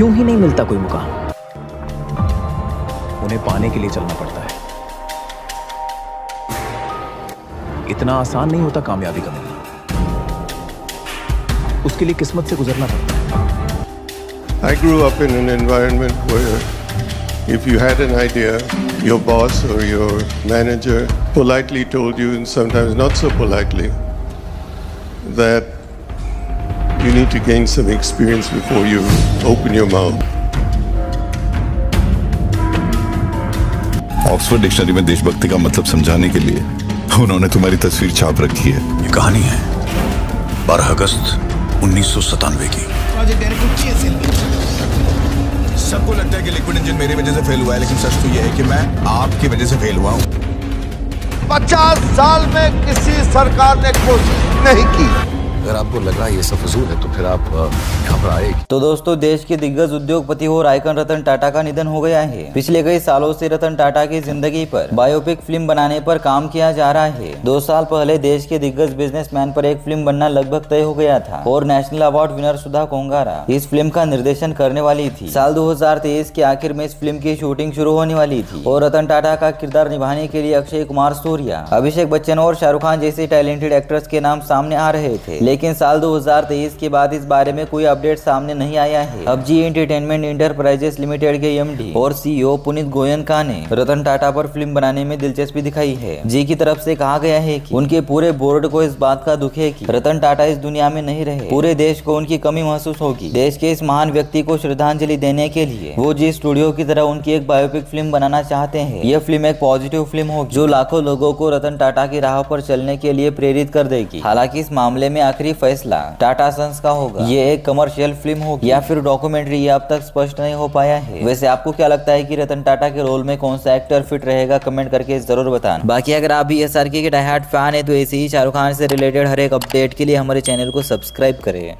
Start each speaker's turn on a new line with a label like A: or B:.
A: यूँ ही नहीं मिलता कोई मुकाम उन्हें पाने के लिए चलना पड़ता है इतना आसान नहीं होता कामयाबी का मिलना उसके लिए किस्मत से गुजरना पड़ता है
B: I grew up in an environment where if you had an idea, your boss or your manager politely told you, and sometimes not so politely, that you need to gain some experience before you open your mouth.
C: Oxford dictionary में देशभक्ति का मतलब समझाने के लिए उन्होंने तुम्हारी तस्वीर छाप रखी है।
D: ये कहानी है 12 अगस्त उन्नीस की।
E: सबको लगता है कि लिक्विड इंजन मेरी वजह से फेल हुआ है लेकिन सच तो यह है कि मैं आपकी वजह से फेल हुआ हूँ।
F: पचास साल में किसी सरकार ने कोशिश नहीं की।
D: अगर आपको लग रहा है ये सब फजूल है तो फिर आप यहाँ पर आए।
G: तो दोस्तों, देश के दिग्गज उद्योगपति और आइकन रतन टाटा का निधन हो गया है। पिछले कई सालों से रतन टाटा की ज़िंदगी पर बायोपिक फ़िल्म बनाने पर काम किया जा रहा है। दो साल पहले देश के दिग्गज बिजनेसमैन पर एक फ़िल्म बनना लगभग तय हो गया था और national award winner Sudha Kongara इस फ़िल्म का निर्देशन करने वाली थी। साल 2023 के आखिर में इस फ़िल्म की शूटिंग शुरू होने वाली थी और रतन टाटा का किरदार निभाने के लिए अक्षय कुमार सूर्या, अभिषेक बच्चन और शाहरुख खान जैसे टैलेंटेड एक्टर्स के नाम सामने आ रहे थे। लेकिन साल 2023 के बाद इस बारे में कोई अपडेट सामने नहीं आया है। अब जी एंटरटेनमेंट इंटरप्राइजेस लिमिटेड के एमडी और सीईओ पुनीत गोयनका ने रतन टाटा पर फ़िल्म बनाने में दिलचस्पी दिखाई है। जी की तरफ़ से कहा गया है कि उनके पूरे बोर्ड को इस बात का दुख है कि रतन टाटा इस दुनिया में नहीं रहे। पूरे देश को उनकी कमी महसूस होगी। देश के इस महान व्यक्ति को श्रद्धांजलि देने के लिए वो जी स्टूडियो की तरह उनकी एक बायोपिक फ़िल्म बनाना चाहते हैं। यह फ़िल्म एक पॉजिटिव फ़िल्म होगी जो लाखों लोगों को रतन टाटा की राह पर चलने के लिए प्रेरित कर देगी। हालाँकि इस मामले में आखिरी फैसला टाटा सन्स का होगा। ये एक कमर्शियल फ़िल्म होगी। या फिर डॉक्यूमेंट्री ये अब तक स्पष्ट नहीं हो पाया है। वैसे आपको क्या लगता है की रतन टाटा के रोल में कौन सा एक्टर फिट रहेगा? कमेंट करके ज़रूर बताना। बाकी अगर आप भी एस आर के डायहाट फ़ैन है तो ऐसे ही शाहरुख खान से रिलेटेड हर एक अपडेट के लिए हमारे चैनल को सब्सक्राइब करें।